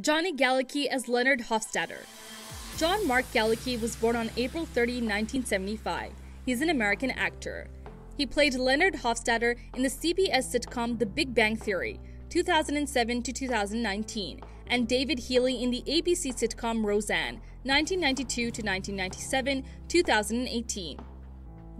Johnny Galecki as Leonard Hofstadter. John Mark Galecki was born on April 30, 1975. He's an American actor. He played Leonard Hofstadter in the CBS sitcom The Big Bang Theory, 2007 to 2019, and David Healy in the ABC sitcom Roseanne, 1992 to 1997, 2018.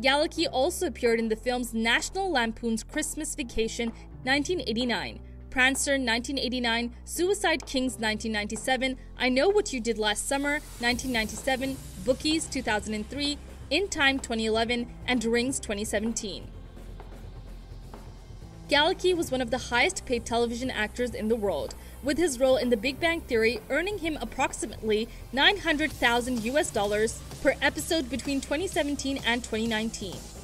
Galecki also appeared in the films National Lampoon's Christmas Vacation, 1989, Prancer 1989, Suicide Kings 1997, I Know What You Did Last Summer 1997, Bookies 2003, In Time 2011, and Rings 2017. Galecki was one of the highest paid television actors in the world, with his role in The Big Bang Theory earning him approximately 900,000 US dollars per episode between 2017 and 2019.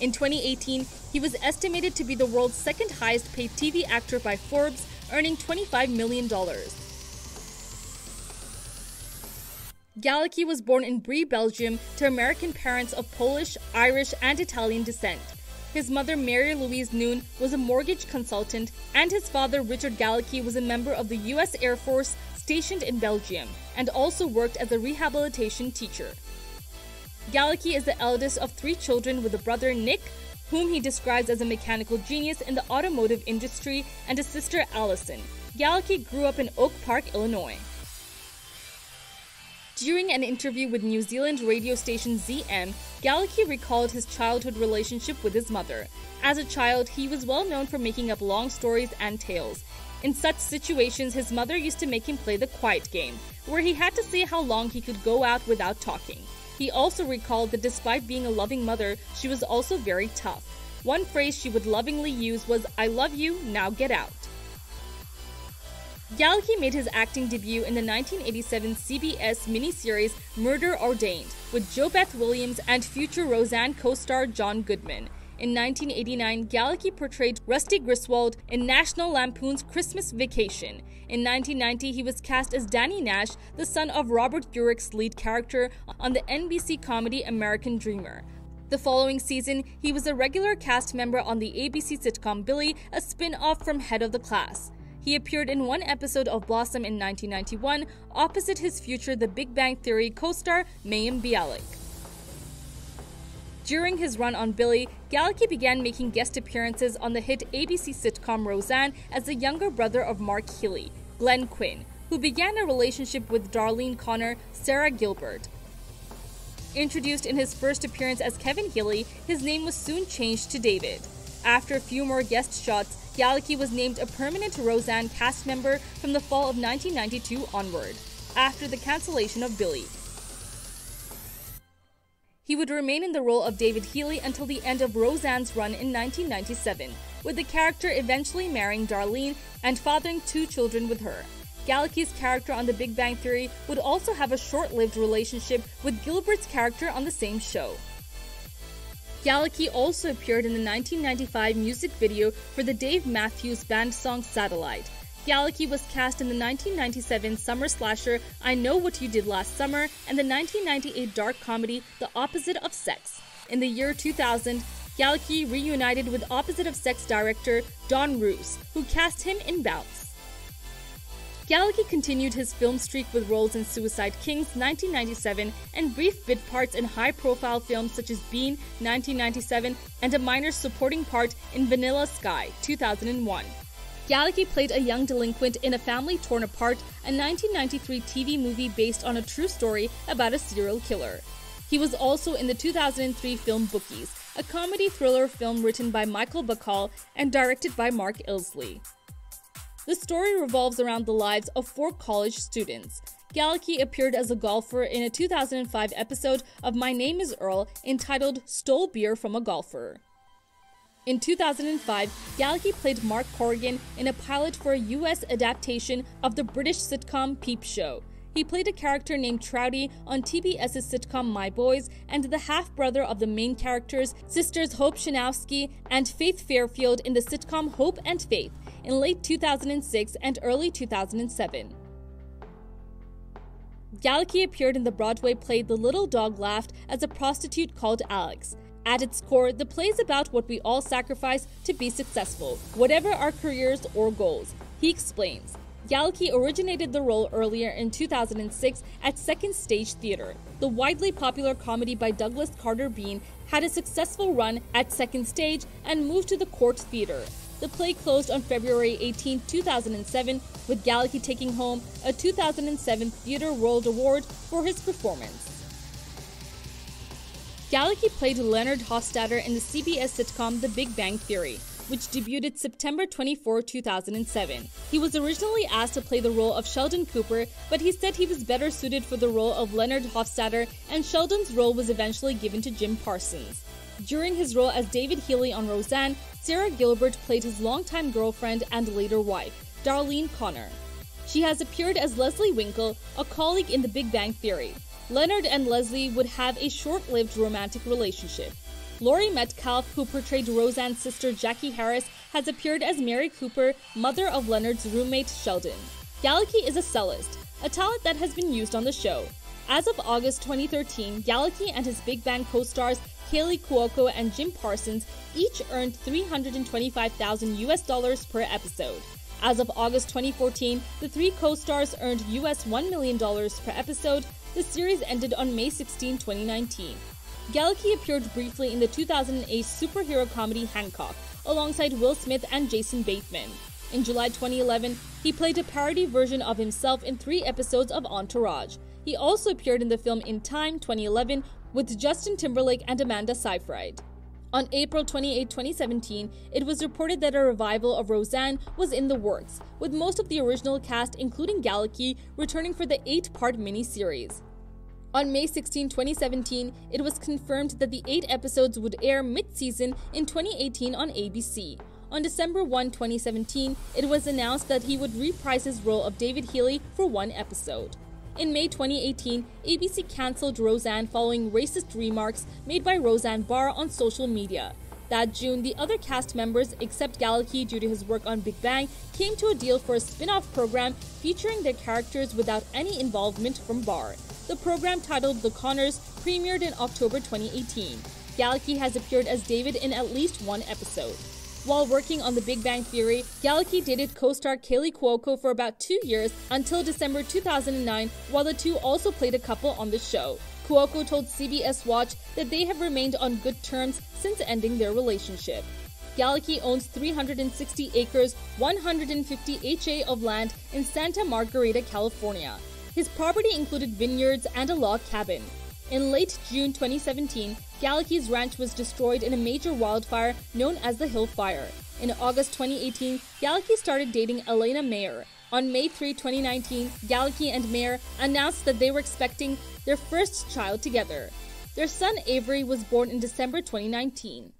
In 2018, he was estimated to be the world's second highest paid TV actor by Forbes, earning $25 million. Galecki was born in Bree, Belgium, to American parents of Polish, Irish, and Italian descent. His mother, Mary Louise Noon, was a mortgage consultant, and his father, Richard Galecki, was a member of the U.S. Air Force stationed in Belgium and also worked as a rehabilitation teacher. Galecki is the eldest of three children with a brother, Nick, whom he describes as a mechanical genius in the automotive industry, and a sister, Allison. Galecki grew up in Oak Park, Illinois. During an interview with New Zealand radio station ZM, Galecki recalled his childhood relationship with his mother. As a child, he was well known for making up long stories and tales. In such situations, his mother used to make him play the quiet game, where he had to see how long he could go out without talking. He also recalled that despite being a loving mother, she was also very tough. One phrase she would lovingly use was, I love you, now get out. Galecki made his acting debut in the 1987 CBS miniseries Murder Ordained with JoBeth Williams and future Roseanne co-star John Goodman. In 1989, Galecki portrayed Rusty Griswold in National Lampoon's Christmas Vacation. In 1990, he was cast as Danny Nash, the son of Robert Urich's lead character on the NBC comedy American Dreamer. The following season, he was a regular cast member on the ABC sitcom Billy, a spin off from Head of the Class. He appeared in one episode of Blossom in 1991, opposite his future The Big Bang Theory co star Mayim Bialik. During his run on Billy, Galecki began making guest appearances on the hit ABC sitcom Roseanne as the younger brother of Mark Healy, Glenn Quinn, who began a relationship with Darlene Connor, Sara Gilbert. Introduced in his first appearance as Kevin Healy, his name was soon changed to David. After a few more guest shots, Galecki was named a permanent Roseanne cast member from the fall of 1992 onward, after the cancellation of Billy. He would remain in the role of David Healy until the end of Roseanne's run in 1997, with the character eventually marrying Darlene and fathering two children with her. Galecki's character on The Big Bang Theory would also have a short lived relationship with Gilbert's character on the same show. Galecki also appeared in the 1995 music video for the Dave Matthews Band song Satellite. Galecki was cast in the 1997 summer slasher I Know What You Did Last Summer and the 1998 dark comedy The Opposite of Sex. In the year 2000, Galecki reunited with Opposite of Sex director Don Roos, who cast him in Bounce. Galecki continued his film streak with roles in Suicide Kings 1997 and brief bit parts in high profile films such as Bean 1997 and a minor supporting part in Vanilla Sky 2001. Galecki played a young delinquent in A Family Torn Apart, a 1993 TV movie based on a true story about a serial killer. He was also in the 2003 film Bookies, a comedy thriller film written by Michael Bacall and directed by Mark Illsley. The story revolves around the lives of four college students. Galecki appeared as a golfer in a 2005 episode of My Name is Earl entitled Stole Beer from a Golfer. In 2005, Galecki played Mark Corrigan in a pilot for a US adaptation of the British sitcom Peep Show. He played a character named Trouty on TBS's sitcom My Boys and the half brother of the main characters, sisters Hope Shanowski and Faith Fairfield in the sitcom Hope and Faith in late 2006 and early 2007. Galecki appeared in the Broadway play The Little Dog Laughed as a prostitute called Alex. At its core, the play is about what we all sacrifice to be successful, whatever our careers or goals. He explains Galecki originated the role earlier in 2006 at Second Stage Theater. The widely popular comedy by Douglas Carter Beane had a successful run at Second Stage and moved to the Cort Theater. The play closed on February 18, 2007, with Galecki taking home a 2007 Theatre World Award for his performance. Galecki played Leonard Hofstadter in the CBS sitcom The Big Bang Theory which debuted September 24, 2007. He was originally asked to play the role of Sheldon Cooper, but he said he was better suited for the role of Leonard Hofstadter, and Sheldon's role was eventually given to Jim Parsons. During his role as David Healy on Roseanne, Sara Gilbert played his longtime girlfriend and later wife, Darlene Connor. She has appeared as Leslie Winkle, a colleague in The Big Bang Theory. Leonard and Leslie would have a short lived romantic relationship. Laurie Metcalf, who portrayed Roseanne's sister Jackie Harris, has appeared as Mary Cooper, mother of Leonard's roommate Sheldon. Galecki is a cellist, a talent that has been used on the show. As of August 2013, Galecki and his Big Bang co-stars Kaley Cuoco and Jim Parsons each earned 325,000 US dollars per episode. As of August 2014, the three co-stars earned US $1 million per episode. The series ended on May 16, 2019. Galecki appeared briefly in the 2008 superhero comedy Hancock, alongside Will Smith and Jason Bateman. In July 2011, he played a parody version of himself in three episodes of Entourage. He also appeared in the film In Time 2011 with Justin Timberlake and Amanda Seyfried. On April 28, 2017, it was reported that a revival of Roseanne was in the works, with most of the original cast, including Galecki, returning for the eight part miniseries. On May 16, 2017, it was confirmed that the eight episodes would air mid season in 2018 on ABC. On December 1, 2017, it was announced that he would reprise his role of David Healy for one episode. In May 2018, ABC cancelled Roseanne following racist remarks made by Roseanne Barr on social media. That June, the other cast members, except Galecki due to his work on Big Bang, came to a deal for a spin off program featuring their characters without any involvement from Barr. The program titled The Connors, premiered in October 2018. Galecki has appeared as David in at least one episode. While working on The Big Bang Theory, Galecki dated co-star Kaley Cuoco for about two years until December 2009, while the two also played a couple on the show. Cuoco told CBS Watch that they have remained on good terms since ending their relationship. Galecki owns 360 acres, 150 HA of land in Santa Margarita, California. His property included vineyards and a log cabin. In late June 2017, Galecki's ranch was destroyed in a major wildfire known as the Hill Fire. In August 2018, Galecki started dating Alaina Meyer. On May 3, 2019, Galecki and Meyer announced that they were expecting their first child together. Their son Avery was born in December 2019.